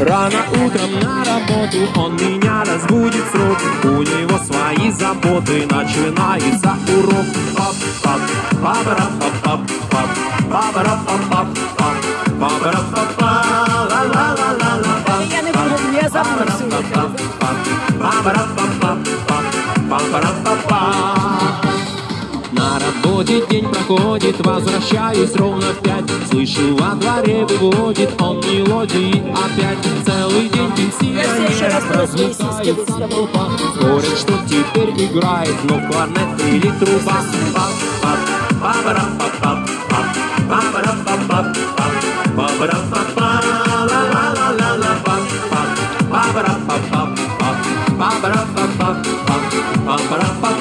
Рано утром на работу он меня разбудит срок У него свои заботы, начинается урок. Пап пап папара пап пап пап. Папара пап пап пап. Папара пап ла ла ла ла ла не буду, я забуду всю папара пап пап пап работе день проходит, возвращаюсь ровно в пять. Слышу, во дворе выводит он мелодии опять. Целый день пенсионер разметается толпа что теперь играет, но кларнет или труба. Пап, пап, папара, пап, пап, пап, папара, пап, пап, пап, папара, пап, ла ла ла ла ла пап, пап, папара, пап, пап, пап, папара, пап, пап, пап, папара, пап, пап.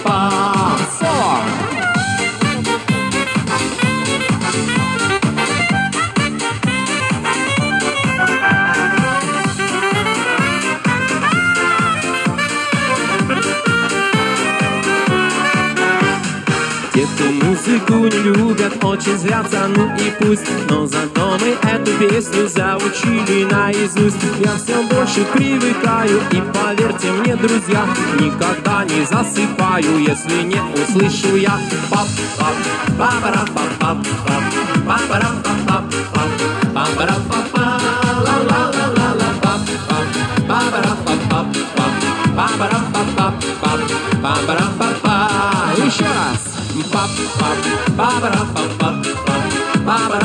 Кто музыку не любят, очень злятся, ну и пусть Но зато мы эту песню заучили наизусть Я все больше привыкаю и поверьте мне, друзья Никогда не засыпаю, если не услышу я Пап, пап, папара, пап, пап, пап, папара, пап, пап, пап, папара, пап, ла ла ла ла ла пап, пап, папара, пап, пап, пап, папара, пап, пап, пап, папара, пап, пап. Еще раз. Pop, pop, ba pop, pop, pop, ba ba ba